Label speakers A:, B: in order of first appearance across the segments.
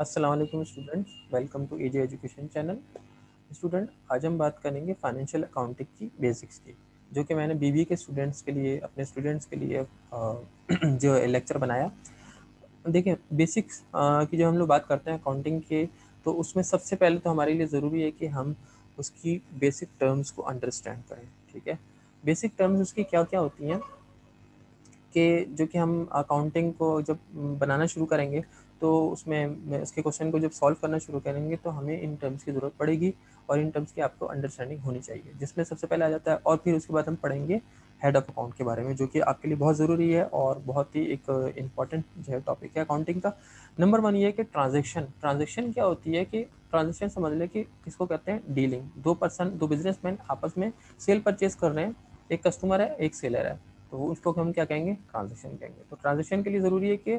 A: अस्सलाम students welcome to AJ education channel student आज हम बात करेंगे फाइनेंशियल अकाउंटिंग की बेसिक्स की, जो कि मैंने बीबी के स्टूडेंट्स के लिए, अपने स्टूडेंट्स के लिए जो लेक्चर बनाया। देखिए बेसिक्स की जो हम लोग बात करते हैं अकाउंटिंग के तो उसमें सबसे पहले तो हमारे लिए ज़रूरी है कि हम उसकी बेसिक टर्म्स को अंडरस्टैंड करें, ठीक है? बेसिक टर्म्स उसकी क्या क्या होती हैं? कि जो कि हम अकाउंटिंग को जब बनाना शुरू करेंगे तो उसमें इसके क्वेश्चन को जब सॉल्व करना शुरू करेंगे तो हमें इन टर्म्स की ज़रूरत पड़ेगी और इन टर्म्स की आपको अंडरस्टैंडिंग होनी चाहिए, जिसमें सबसे पहले आ जाता है और फिर उसके बाद हम पढ़ेंगे हेड ऑफ़ अकाउंट के बारे में, जो कि आपके लिए बहुत ज़रूरी है और बहुत ही एक इंपॉर्टेंट जो है टॉपिक है अकाउंटिंग का। नंबर वन ये है कि ट्रांजेक्शन ट्रांजेक्शन क्या होती है कि ट्रांजेक्शन समझ लें कि किसको कहते हैं? डीलिंग दो पर्सन दो बिजनेसमैन आपस में सेल परचेज कर रहे हैं, एक कस्टमर है, एक सेलर है तो उसको हम क्या कहेंगे? ट्रांजेक्शन कहेंगे। तो ट्रांजेक्शन के लिए ज़रूरी है कि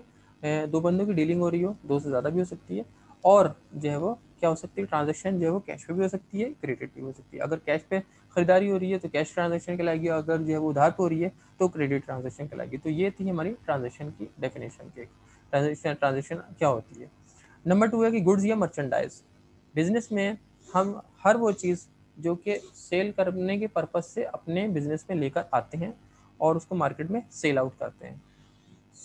A: दो बंदों की डीलिंग हो रही हो, दो से ज़्यादा भी हो सकती है, और जो है वो क्या हो सकती है ट्रांजेक्शन जो है वो कैश पे भी हो सकती है क्रेडिट भी हो सकती है। अगर कैश पे खरीदारी हो रही है तो कैश ट्रांजेक्शन कहलाएगी, अगर जो है वो उधार पे हो रही है तो क्रेडिट ट्रांजेक्शन कहलाएगी। तो ये थी हमारी ट्रांजेक्शन की डेफिनेशन की। ट्रांजेक्शन ट्रांजेक्शन क्या होती है? नंबर टू है कि गुड्स या मर्चेंडाइज बिज़नेस में हम हर वो चीज़ जो कि सेल करने के पर्पज़ से अपने बिज़नेस में लेकर आते हैं और उसको मार्केट में सेल आउट करते हैं।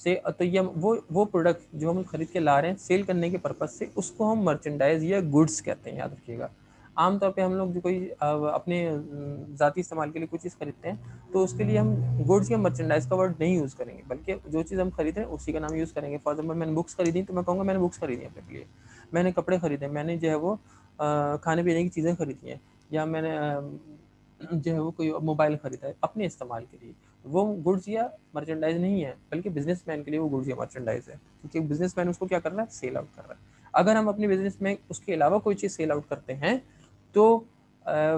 A: से तो ये वो वो प्रोडक्ट जो हम खरीद के ला रहे हैं सेल करने के पर्पज़ से, उसको हम मर्चेंडाइज या गुड्स कहते हैं, याद रखिएगा। आमतौर पे हम लोग जो कोई अपने ज़ाती इस्तेमाल के लिए कोई चीज़ खरीदते हैं तो उसके लिए हम गुड्स या मर्चेंडाइज का वर्ड नहीं यूज़ करेंगे, बल्कि जो चीज़ हम खरीदें उसी का नाम यूज़ करेंगे। फॉर एग्ज़ाम्पल मैंने बुक्स खरीदी तो मैं कहूँगा मैंने बुक्स खरीदी अपने लिए। मैंने कपड़े खरीदे, मैंने जो है वो खाने पीने की चीज़ें खरीदी हैं, या मैंने जो है वो कोई मोबाइल खरीदा है, अपने इस्तेमाल के लिए। वो गुड्स या मर्चेंडाइज नहीं है, बल्कि बिजनेसमैन के लिए वो गुड्स या मर्चेंडाइज है। क्योंकि बिजनेसमैन उसको क्या कर रहा है? सेल आउट कर रहा है। अगर हम अपने बिज़नेस में उसके अलावा कोई चीज़ सेल आउट करते हैं तो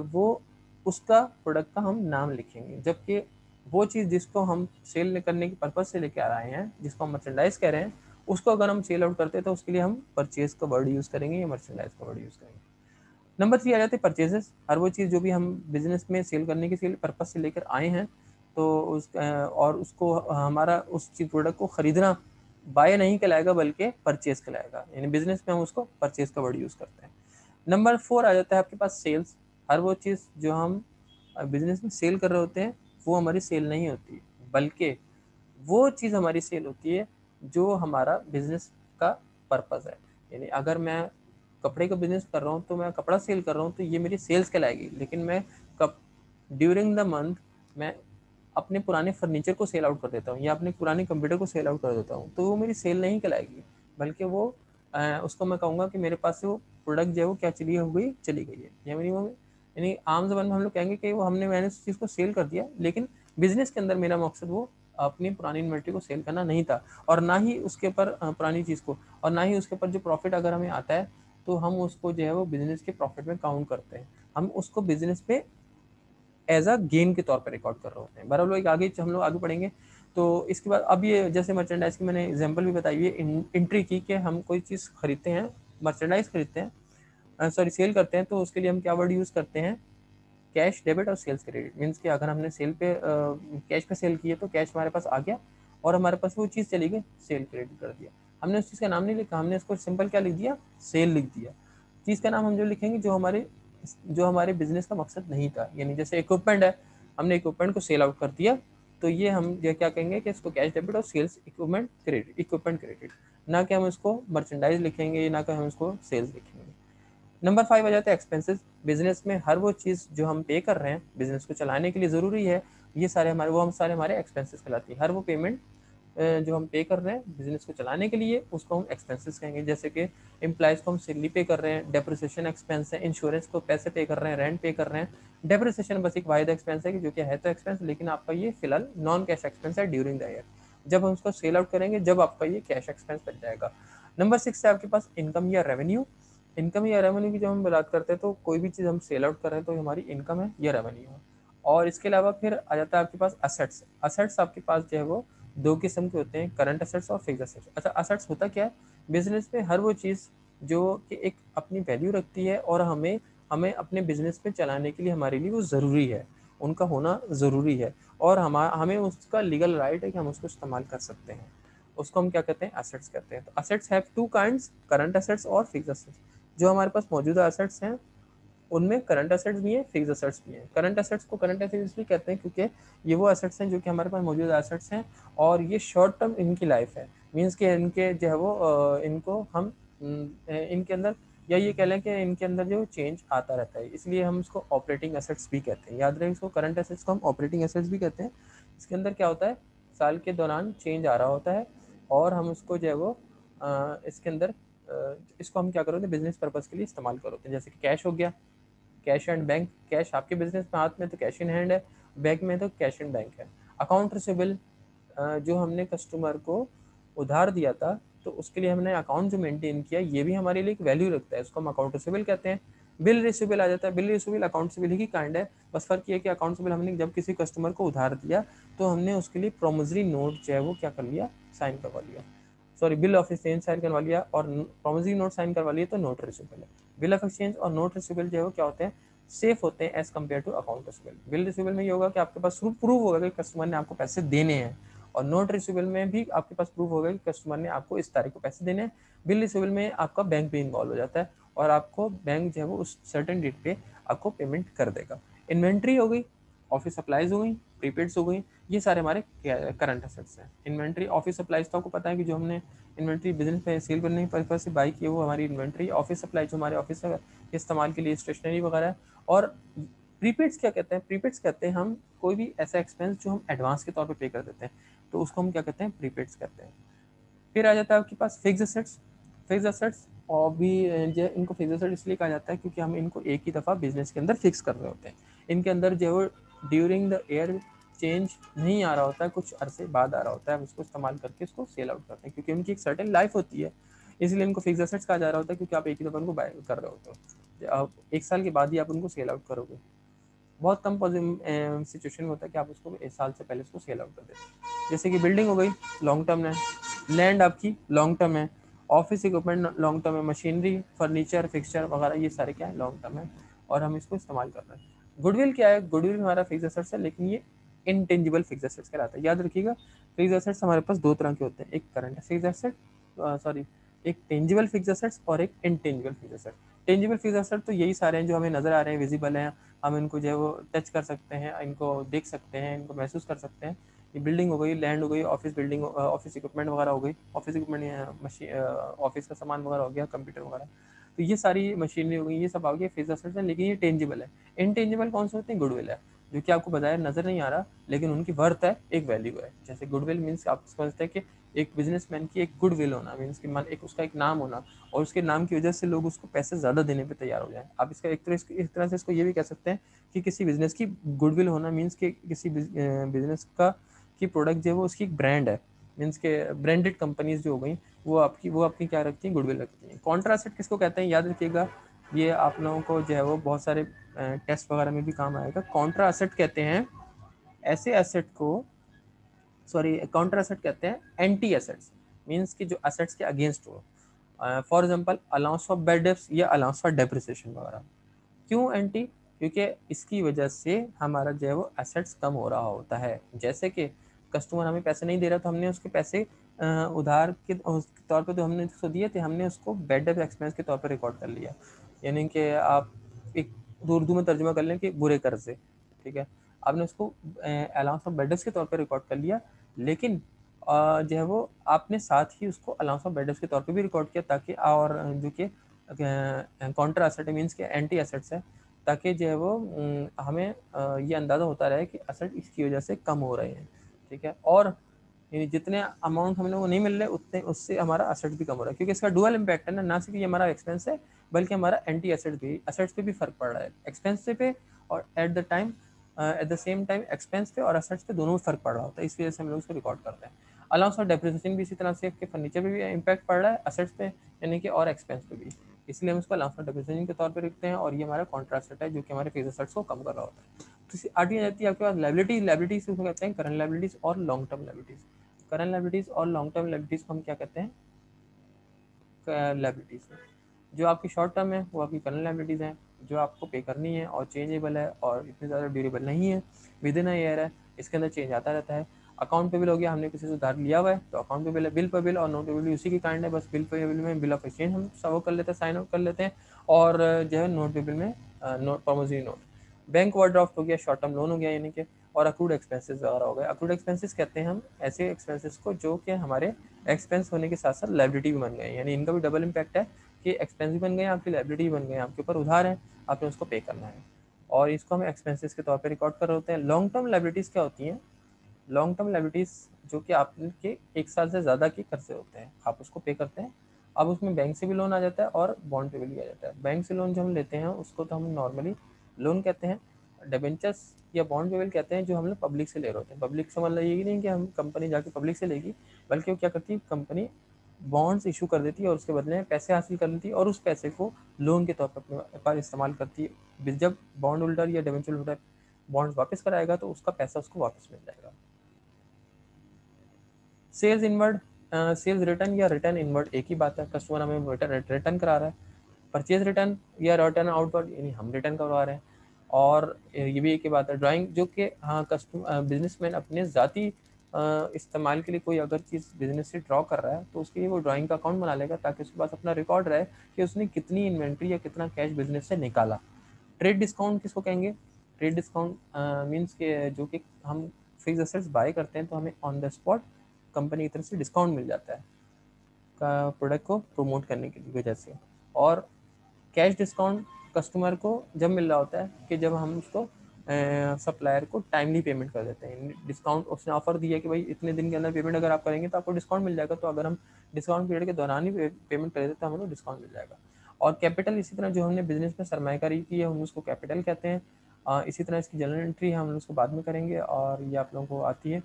A: वो उसका प्रोडक्ट का हम नाम लिखेंगे। जबकि वो चीज़ जिसको हम सेल करने की पर्पज़ से लेके आ रहे हैं, जिसको हम मर्चेंडाइज कह रहे हैं, उसको अगर हम सेल आउट करते हैं तो उसके लिए हम परचेज का वर्ड यूज़ करेंगे या मर्चेंडाइज का वर्ड यूज़ करेंगे। नंबर थ्री आ जाते हैं परचेजेस हर वो चीज़ जो भी हम बिज़नेस में सेल करने के पर्पज़ से लेकर आए हैं तो उस और उसको हमारा उस चीज़ प्रोडक्ट को खरीदना बाय नहीं कहलाएगा, बल्कि परचेज कहलाएगा। यानी बिज़नेस में हम उसको परचेज का वर्ड यूज़ करते हैं। नंबर फोर आ जाता है आपके पास सेल्स हर वो चीज़ जो हम बिज़नेस में सेल कर रहे होते हैं, वो हमारी सेल नहीं होती। बल्कि वो चीज़ हमारी सेल होती है, जो हमारा बिज़नेस का पर्पज़ है। यानी अगर मैं कपड़े का बिज़नेस कर रहा हूँ तो मैं कपड़ा सेल कर रहा हूँ तो ये मेरी सेल्स कहलाएगी। लेकिन मैं कप ड्यूरिंग द मंथ मैं अपने पुराने फर्नीचर को सेल आउट कर देता हूँ या अपने पुराने कंप्यूटर को सेल आउट कर देता हूँ तो वो मेरी सेल नहीं कहलाएगी बल्कि वो आ, उसको मैं कहूँगा कि मेरे पास से वो प्रोडक्ट जो है वो क्या चली हो गई चली गई है। या मेरी वो यानी आम जबान में हम लोग कहेंगे कि वो हमने मैंने उस चीज़ को सेल कर दिया लेकिन बिज़नेस के अंदर मेरा मकसद वो अपनी पुरानी इन्वेंट्री को सेल करना नहीं था और ना ही उसके ऊपर पुरानी चीज़ को और ना ही उसके ऊपर जो प्रॉफिट अगर हमें आता है तो हम उसको जो है वो बिज़नेस के प्रॉफिट में काउंट करते हैं। हम उसको बिज़नेस पे एज अ गेम के तौर पर रिकॉर्ड कर रहे होते हैं बराबर लोग आगे हम लोग आगे पढ़ेंगे तो इसके बाद अब ये जैसे मर्चेंडाइज की मैंने एग्ज़ाम्पल भी बताई है इंट्री की कि हम कोई चीज़ खरीदते हैं मर्चेंडाइज खरीदते हैं सॉरी सेल करते हैं तो उसके लिए हम क्या वर्ड यूज़ करते हैं? कैश डेबिट और सेल्स क्रेडिट मीन्स कि अगर हमने सेल पे कैश पे सेल किया तो कैश हमारे पास आ गया और हमारे पास वो चीज़ चली गई सेल क्रेडिट कर दिया। हमने उस चीज़ का नाम नहीं लिखा, हमने इसको सिंपल क्या लिख दिया? सेल लिख दिया। चीज़ का नाम हम जो लिखेंगे, जो हमारे जो हमारे बिज़नेस का मकसद नहीं था। यानी जैसे इक्विपमेंट है, हमने इक्विपमेंट को सेल आउट कर दिया तो ये हम ये क्या कहेंगे कि इसको कैश डेबिट और sales equipment credit equipment credit ना कि हम इसको मर्चेंडाइज लिखेंगे, ना कि हम इसको सेल्स लिखेंगे। नंबर फाइव आ जाते हैं एक्सपेंसेस बिज़नेस में हर वो चीज़ जो हम पे कर रहे हैं बिज़नेस को चलाने के लिए ज़रूरी है, ये सारे हमारे, वो हम सारे हमारे एक्सपेंसेस कहलाती है। हर वो पेमेंट जो हम पे कर रहे हैं बिज़नेस को चलाने के लिए, उसको हम एक्सपेंसेस कहेंगे। जैसे कि एम्प्लॉयज़ को हम सैलरी पे कर रहे हैं डेप्रिसिएशन एक्सपेंस है इंश्योरेंस को पैसे पे कर रहे हैं रेंट पे कर रहे हैं। डेप्रिसिएशन बस एक वायदा एक्सपेंस है कि जो कि है तो एक्सपेंस लेकिन आपका ये फ़िलहाल नॉन कैश एक्सपेंस है ड्यूरिंग द ईयर जब हम उसको सेल आउट करेंगे, जब आपका ये कैश एक्सपेंस बन जाएगा। नंबर सिक्स है आपके पास इनकम या रेवेन्यू इनकम या रेवेन्यू की जब हम बात करते हैं तो कोई भी चीज़ हम सेल आउट कर रहे हैं तो हमारी इनकम है या रेवेन्यू है। और इसके अलावा फिर आ जाता है आपके पास असेट्स असेट्स आपके पास जो है वो दो किस्म के होते हैं करंट असेट्स और फिक्स असेट्स अच्छा असेट्स होता क्या है? बिज़नेस में हर वो चीज़ जो कि एक अपनी वैल्यू रखती है और हमें हमें अपने बिज़नेस में चलाने के लिए हमारे लिए वो ज़रूरी है। उनका होना ज़रूरी है और हम, हमें उसका लीगल राइट है कि हम उसको इस्तेमाल कर सकते हैं। उसको हम क्या कहते हैं? असेट्स कहते हैं। तो assets have two kinds current assets और फिक्स असेट्स जो हमारे पास मौजूदा असेट्स हैं उनमें करंट असेट्स भी हैं फिक्स असेट्स भी हैं। करंट असेट्स को करंट असेट्स इसलिए कहते हैं क्योंकि ये वो असेट्स हैं जो कि हमारे पास मौजूदा असेट्स हैं और ये शॉर्ट टर्म इनकी लाइफ है। मीन्स के इनके जो है वो इनको हम इनके अंदर या ये कह लें कि इनके अंदर जो चेंज आता रहता है। इसलिए हम इसको ऑपरेटिंग एसेट्स भी कहते हैं। याद रखें इसको करंट एसेट्स को हम ऑपरेटिंग एसेट्स भी कहते हैं। इसके अंदर क्या होता है? साल के दौरान चेंज आ रहा होता है और हम उसको जो है वो इसके अंदर इसको हम क्या करोगे? बिज़नेस पर्पज़ के लिए इस्तेमाल करोगे। जैसे कि कैश हो गया। कैश एंड बैंक, कैश आपके बिज़नेस में हाथ में तो कैश इन हैंड है बैंक में तो कैश इन बैंक है। अकाउंट रिसिबल जो हमने कस्टमर को उधार दिया था तो उसके लिए हमने अकाउंट जो मेंटेन किया, ये भी हमारे लिए एक वैल्यू रखता है। उसको हम अकाउंट रिसिबल कहते हैं। बिल रिसिबल आ जाता है। बिल रिसिबल अकाउंट सिबिल ही काइंड है। बस फ़र्क ये कि अकाउंट सिबिल हमने जब किसी कस्टमर को उधार दिया तो हमने उसके लिए प्रोमोजरी नोट जो है वो क्या कर लिया? साइन करवा लिया। Sorry bill of exchange sign करवा लिया और प्रोमोजरी नोट साइन करवा लिया तो नोट रिसिबल है। बिल ऑफ़ एक्सचेंज और नोट रिसिबल जो है क्या होते हैं? सेफ़ होते हैं as compared to account receivable bill receivable में ये होगा कि आपके पास प्रूफ होगा कि कस्टमर ने आपको पैसे देने हैं। और नोट रिसिबल में भी आपके पास प्रूफ होगा कि कस्टमर ने आपको इस तारीख को पैसे देने हैं। बिल रिसिबल में आपका बैंक भी इन्वॉल्व हो जाता है और आपको बैंक जो है वो उस सर्टन डेट पे आपको पेमेंट कर देगा। इन्वेंट्री हो गई ऑफ़िस सप्लाईज हो गई प्रीपेड्स हो गई ये सारे हमारे करंट असेट्स हैं। इन्वेंट्री ऑफ़िस सप्लाईज तो आपको पता है कि जो हमने इन्वेंट्री बिज़नेस में सेल करने की पर्पज से बाई की वो हमारी इन्वेंट्री ऑफ़िस सप्लाई जो हमारे ऑफ़िस के इस्तेमाल के लिए स्टेशनरी वगैरह और प्रीपेड्स क्या कहते हैं? प्रीपेड्स कहते हैं हम कोई भी ऐसा एक्सपेंस जो हम एडवांस के तौर पर पे कर देते हैं। तो उसको हम क्या कहते हैं? प्रीपेड्स कहते हैं। फिर आ जाता है आपके पास फिक्स असेट्स फिक्स असेट्स और भी, जो इनको फिक्स असेट इसलिए कहा जाता है क्योंकि हम इनको एक ही दफ़ा बिज़नेस के अंदर फिक्स कर रहे होते हैं। इनके अंदर जो है ड्यूरिंग द ईयर चेंज नहीं आ रहा होता है कुछ अरसे बाद आ रहा होता है, हम उसको इस्तेमाल करके इसको सेल आउट करते हैं, क्योंकि उनकी एक सर्टेन लाइफ होती है। इसलिए इनको फिक्स असेट्स कहा जा रहा होता है, क्योंकि आप एक ही दफ़ा उनको बाय कर रहे होते हो। आप एक साल के बाद ही आप उनको सेल आउट करोगे। बहुत कम सिचुएशन होता है कि आप उसको एक साल से पहले उसको सेल आउट कर देते जैसे कि बिल्डिंग हो गई लॉन्ग टर्म है। लैंड आपकी लॉन्ग टर्म है। ऑफ़िस इक्विपमेंट लॉन्ग टर्म है। मशीनरी फर्नीचर फिक्सचर वगैरह, ये सारे क्या है लॉन्ग टर्म है। और हम इसको इस्तेमाल कर रहे हैं। गुडविल क्या है? गुडविल हमारा फिक्स एसेट्स है, लेकिन ये इनटेंजिबल फिक्स एसेट्स कहलाता है। याद रखिएगा फिक्स एसेट्स हमारे पास दो तरह के होते हैं। एक करंट फिक्स एसेट सॉरी एक टेंजिबल फिक्स एसेट्स और एक intangible fix asset tangible fix asset तो यही सारे हैं जो हमें नज़र आ रहे हैं विजिबल हैं। हम इनको जो है वो टच कर सकते हैं, इनको देख सकते हैं, इनको महसूस कर सकते हैं। ये बिल्डिंग हो गई लैंड हो गई ऑफ़िस बिल्डिंग ऑफ़िस इक्विपमेंट वगैरह हो गई। ऑफ़िस इक्विपमेंट मशीन ऑफ़िस का सामान वगैरह हो गया कंप्यूटर वगैरह। तो ये सारी मशीनरी हो गई, ये सब आ गया फिक्स एसेट्स हैं, लेकिन ये टेंजिबल है। इनटेंजिबल कौन से होते हैं? गुडविल है। जो कि आपको बताया, नज़र नहीं आ रहा, लेकिन उनकी वर्थ है, एक वैल्यू है। जैसे गुडविल मीन्स आप समझते हैं कि एक बिजनेसमैन की एक गुड विल होना मीन्स कि मान, एक उसका एक नाम होना, और उसके नाम की वजह से लोग उसको पैसे ज़्यादा देने पर तैयार हो जाए। आप इसका एक तरह एक तरह से इसको ये भी कह सकते हैं कि किसी बिज़नेस की गुडविल होना मीन्स कि किसी बिज़नेस का, की प्रोडक्ट जो है वो उसकी एक ब्रांड है। मीन्स के ब्रांडेड कंपनीज़ जो हो गई, वो आपकी वो आपकी क्या रखती हैं? गुडविल रखती हैं। कॉन्ट्रासेट किसको कहते हैं? याद रखिएगा ये आप लोगों को जो है वो बहुत सारे टेस्ट वगैरह में भी काम आएगा। काउंटर एसेट कहते हैं, ऐसे एसेट को सॉरी काउंटर एसेट कहते हैं एंटी एसेट्स मीन्स कि जो एसेट्स के अगेंस्ट हो। For example allowance for bad debts या अलाउंस फॉर डेप्रिसिएशन वगैरह। क्यों एंटी क्योंकि इसकी वजह से हमारा जो है वो एसेट्स कम हो रहा होता है। जैसे कि कस्टमर हमें पैसे नहीं दे रहा तो हमने उसके पैसे उधार के तौर पे तो हमने उसको दिए थे, हमने उसको बेड डेप एक्सपेंस के तौर पर रिकॉर्ड कर लिया। यानी कि आप एक उर्दू में तर्जुमा कर लें कि बुरे कर्जे ठीक है? आपने उसको अलाउंस ऑफ़ बेडर्स के तौर पर रिकॉर्ड कर लिया, लेकिन जो है वो आपने साथ ही उसको अलाउंस ऑफ़ बेडर्स के तौर पर भी रिकॉर्ड किया ताकि, और जो कि काउंटर एसेट मीन्स के एंटी एसेट्स हैं, ताकि जो है वो हमें ये अंदाज़ा होता रहे कि एसेट इसकी वजह से कम हो रहे हैं, ठीक है? और जितने अमाउंट हम को नहीं मिल रहे, उतने उससे हमारा असेट भी कम हो रहा है, क्योंकि इसका डुअल इम्पैक्ट है ना ना सिर्फ़ ये हमारा एक्सपेंस है बल्कि हमारा एंटी एसेट भी एसेट्स पे भी फ़र्क पड़ रहा है। एक्सपेंस पे और at the time at the same time expense पे और असेट्स पे दोनों में फ़र्क पड़ रहा होता है। इस वजह से हम लोग उसको रिकॉर्ड करते हैं। अलाउंस और डेप्रिसिएशन भी इसी तरह से आपके फर्नीचर पे भी इम्पैक्ट पड़ रहा है असेट्स पे, यानी कि और एक्सपेंस पे भी। इसलिए हम इसको अलाउंस और डेप्रिसिएशन के तौर पर रखते हैं और ये हमारा कॉन्ट्रासेट है, जो कि हमारे फ़ेज़ असेट्स को कम कर रहा होता है। तो आगे जाती है आपके पास लाइबिलिटी लाइबिलिटी से कहते हैं करंट लाइबिलिटीज और long term liabilities current liabilities और लॉन्ग टर्म लाइबिलिटीज को हम क्या कहते हैं? लाइबिलिटीज जो आपकी शॉर्ट टर्म है, वो आपकी करंट लाइबिलिटीज हैं, जो आपको पे करनी है और चेंजेबल है और इतनी ज़्यादा ड्यूरेबल नहीं है विद इन ईयर है, इसके अंदर चेंज आता रहता है। अकाउंट पे बिल हो गया हमने किसी से उधार लिया हुआ है तो अकाउंट पे बिल है बिल पर बिल और नोट पे बिल उसी के कारण है, बस बिल पे बिल में बिल ऑफ़ एक्सचेंज हम सब कर लेते हैं साइन आउट कर लेते हैं और जो है नोट पे बिल में note promissory note bank overdraft हो गया शॉर्ट टर्म लोन हो गया यानी कि, और अक्रूड एक्सपेंसेस वगैरह हो गए। अक्रूड एक्सपेंसेस कहते हैं हम, ऐसे एक्सपेंसेस को जो कि हमारे एक्सपेंस होने के साथ साथ लाइबिलिटी भी बन गए यानी इनका भी डबल इम्पैक्ट है। कि एक्सपेंस बन गए, आपकी भी बन गए, आपके ऊपर उधार है, आपने उसको पे करना है। और इसको हम एक्सपेंसेस के तौर पर रिकॉर्ड कर रहे होते हैं। लॉन्ग टर्म लाइब्रेटीज़ क्या होती हैं? लॉन्ग टर्म लाइब्रेटीज़ जो कि आपके एक साल से ज़्यादा के कर्जे होते हैं। आप उसको पे करते हैं। अब उसमें बैंक से भी लोन आ जाता है और बॉन्ड पे भी लिया जाता है। बैंक से लोन जो हम लेते हैं, उसको तो हम नॉर्मली लोन कहते हैं। डिबेंचर्स या बॉन्ड पेबल कहते हैं, जो हम लोग पब्लिक से ले रहे होते हैं। पब्लिक से मतलब ये नहीं कि हम कंपनी जाके पब्लिक से लेगी, बल्कि वो क्या करती है? कंपनी बॉन्ड्स इशू कर देती है और उसके बदले में पैसे हासिल कर लेती है और उस पैसे को लोन के तौर पर अपने पास इस्तेमाल करती है। जब बॉन्ड होल्डर या डिवेंचर होल्डर बॉन्ड्स वापस कराएगा तो उसका पैसा उसको वापस मिल जाएगा। सेल्स इनवर्ड सेल्स रिटर्न या रिटर्न इनवर्ड एक ही बात है। कस्टमर हमें रिटर्न करा रहा है। परचेज रिटर्न या रिटर्न आउटवर्ड यानी हम रिटर्न करवा रहे हैं। और ये भी एक ही बात है। ड्राइंग जो कि हाँ कस्टमर बिजनेसमैन अपने ज़ाती इस्तेमाल के लिए कोई अगर चीज़ बिज़नेस से ड्रॉ कर रहा है तो उसके लिए वो ड्राइंग का अकाउंट बना लेगा, ताकि उसके पास अपना रिकॉर्ड रहे कि उसने कितनी इन्वेंट्री या कितना कैश बिज़नेस से निकाला। ट्रेड डिस्काउंट किसको कहेंगे? ट्रेड डिस्काउंट मीन्स के, जो कि हम फिक्स असेट्स बाय करते हैं तो हमें ऑन द स्पॉट कंपनी की तरफ़ से डिस्काउंट मिल जाता है प्रोडक्ट को प्रमोट करने की वजह से। और कैश डिस्काउंट कस्टमर को जब मिल रहा होता है, कि जब हम उसको सप्लायर को टाइमली पेमेंट कर देते हैं। डिस्काउंट उसने ऑफ़र दिया कि भाई इतने दिन के अंदर पेमेंट अगर आप करेंगे तो आपको डिस्काउंट मिल जाएगा। तो अगर हम डिस्काउंट पीरियड के दौरान ही पेमेंट कर देते तो हमें डिस्काउंट मिल जाएगा। और कैपिटल इसी तरह जो हमने बिज़नेस में सरमाकारी की है, हम उसको कैपिटल कहते हैं। इसी तरह इसकी जनरल एंट्री हम उसको बाद में करेंगे और ये आप लोगों को आती है।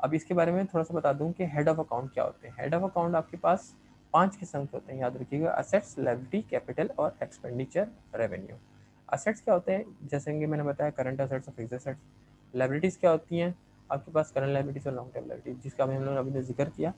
A: अब इसके बारे में थोड़ा सा बता दूँ कि हेड ऑफ़ अकाउंट क्या होते हैं। हेड ऑफ़ अकाउंट आपके पास पाँच किस्म के होते हैं, याद रखिएगा। असेट्स लाइबिलिटी कैपिटल और एक्सपेंडिचर रेवेन्यू असेट्स क्या होते हैं? जैसे कि मैंने बताया करंट असेट्स और फिक्स असेट्स लाइबिलिटीज़ क्या होती हैं? आपके पास करंट लाइबिलिटीज़ और लॉन्ग टर्म लाइबिलिटीज जिसका हम लोगों ने अभी ज़िक्र किया।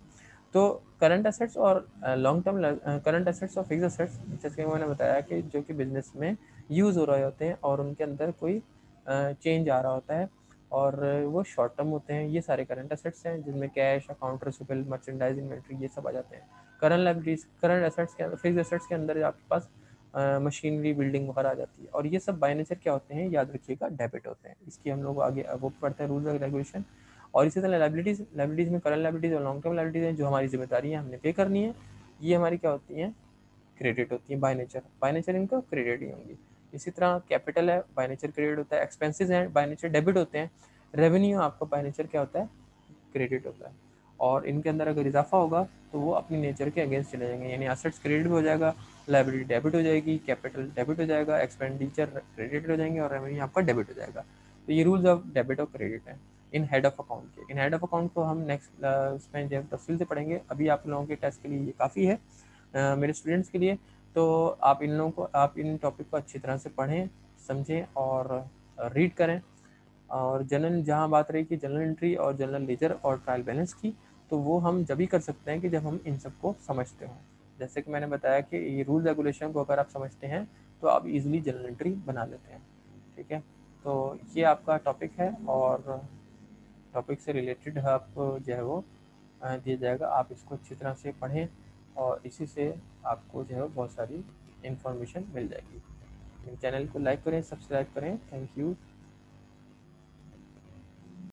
A: तो करंट असेट्स और लॉन्ग टर्म करंट असेट्स और फिक्स असेट्स जैसे कि मैंने बताया कि जो कि बिज़नेस में यूज़ हो रहे होते हैं और उनके अंदर कोई चेंज आ रहा होता है और वो शॉर्ट टर्म होते हैं। ये सारे करंट असेट्स हैं जिनमें cash account receivable merchandise inventory ये सब आ जाते हैं। करंट लाइबिलिटीज करंट एसेट्स के अंदर फिक्स एसेट्स के अंदर आपके पास मशीनरी बिल्डिंग वगैरह आ जाती है। और ये सब बाय नेचर क्या होते हैं? याद रखिएगा डेबिट होते हैं। इसकी हम लोग आगे, वो पढ़ते हैं रूल्स एंड रेगुलेशन और इसी तरह लाइबिलिटीज़ लाइबिलिटीज़ में करंट लाइबिलिटीज़ और लॉन्ग टर्म लाइबिलिटीज़ हैं, जो हमारी ज़िम्मेदारी है, हमने पे करनी है। ये हमारी क्या होती हैं? क्रेडिट होती है बाय नेचर बाय नेचर इनका क्रेडिट ही होंगी। इसी तरह कैपिटल है बाय नेचर क्रेडिट होता है। एक्सपेंसिस हैं बाय नेचर डेबिट होते हैं। रेवेन्यू आपका बाय नेचर क्या होता है? क्रेडिट होता है। और इनके अंदर अगर इजाफा होगा तो वो अपनी नेचर के अगेंस्ट चले जाएँगे। यानी असेट्स क्रेडिट भी हो जाएगा लाइब्रेरी डेबिट हो जाएगी कैपिटल डेबिट हो जाएगा एक्सपेंडिचर क्रेडिट हो जाएँगे और रेवेन्यू आपका डेबिट हो जाएगा। तो ये रूल्स ऑफ़ डेबिट और क्रेडिट है इन हेड ऑफ़ अकाउंट के। इन हेड ऑफ़ अकाउंट को हम नेक्स्ट उसमें जो तफसील से पढ़ेंगे अभी आप लोगों के टेस्ट के लिए ये काफ़ी है uh, मेरे स्टूडेंट्स के लिए। तो आप इन लोगों को आप इन टॉपिक को अच्छी तरह से पढ़ें समझें और रीड करें। और जनरल जहाँ बात रही कि जनरल एंट्री और जनरल लेजर और ट्रायल बैलेंस की तो वो हम जब ही कर सकते हैं कि जब हम इन सबको समझते हों। जैसे कि मैंने बताया कि ये रूल रेगुलेशन को अगर आप समझते हैं तो आप इजीली एंट्री बना लेते हैं, ठीक है? तो ये आपका टॉपिक है और टॉपिक से रिलेटेड आपको जो है वो दिया जाएगा। आप इसको अच्छी तरह से पढ़ें और इसी से आपको जो है बहुत सारी इन्फॉर्मेशन मिल जाएगी। चैनल को लाइक करें सब्सक्राइब करें। Thank you